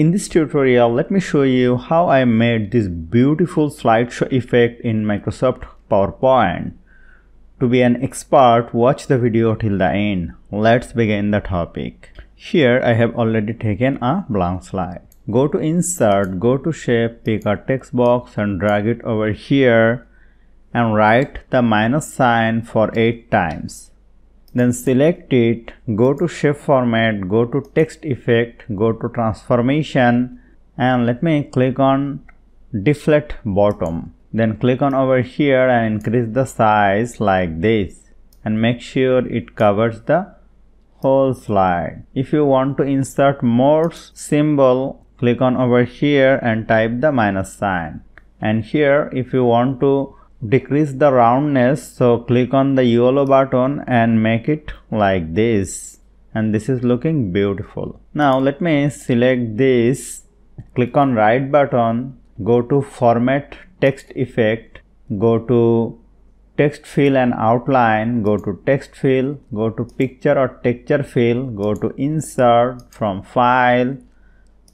In this tutorial, let me show you how I made this beautiful slideshow effect in Microsoft PowerPoint. To be an expert, watch the video till the end. Let's begin the topic. Here I have already taken a blank slide. Go to insert, go to shape, pick a text box and drag it over here and write the minus sign for 8 times. Then select it, go to shape format, go to text effect, go to transformation and let me click on deflate bottom. Then click on over here and increase the size like this and make sure it covers the whole slide. If you want to insert more symbol, click on over here and type the minus sign. And here if you want to decrease the roundness, so click on the yellow button and make it like this. And this is looking beautiful. Now let me select this, click on right button, go to format text effect, go to text fill and outline, go to text fill, go to picture or texture fill, go to insert from file.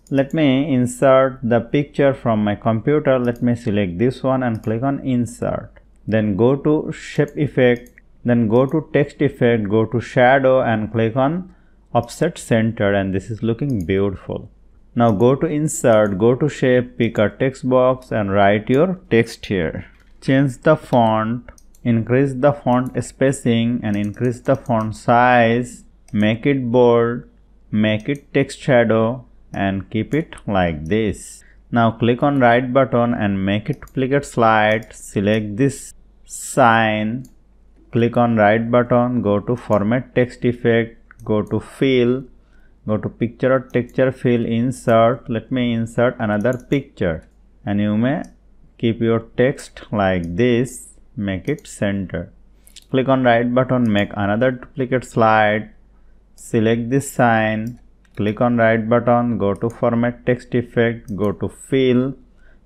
Let me insert the picture from my computer. Let me select this one and click on insert. Then go to shape effect, then go to text effect, go to shadow and click on offset center. And this is looking beautiful. Now go to insert, go to shape, pick a text box and write your text here. Change the font, increase the font spacing and increase the font size, make it bold, make it text shadow and keep it like this. Now click on right button and make it duplicate slide, select this sign, click on right button, go to format text effect, go to fill, go to picture or texture fill insert. Let me insert another picture. And you may keep your text like this. Make it center. Click on right button. Make another duplicate slide. Select this sign click on right button go to format text effect go to fill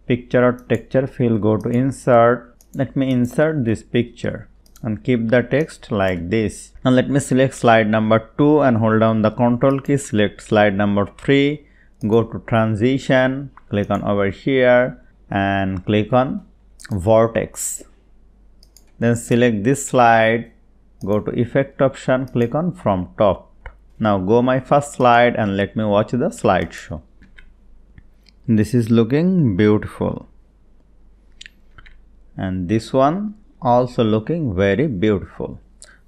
picture or texture fill go to insert let me insert this picture and keep the text like this. Now let me select slide number 2 and hold down the control key, select slide number 3, go to transition, click on over here and click on vortex Then select this slide, go to effect option, click on from top. Now go my first slide and let me watch the slideshow. This is looking beautiful. And this one also looking very beautiful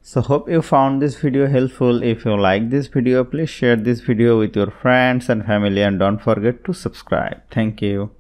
so hope you found this video helpful if you like this video please share this video with your friends and family and don't forget to subscribe thank you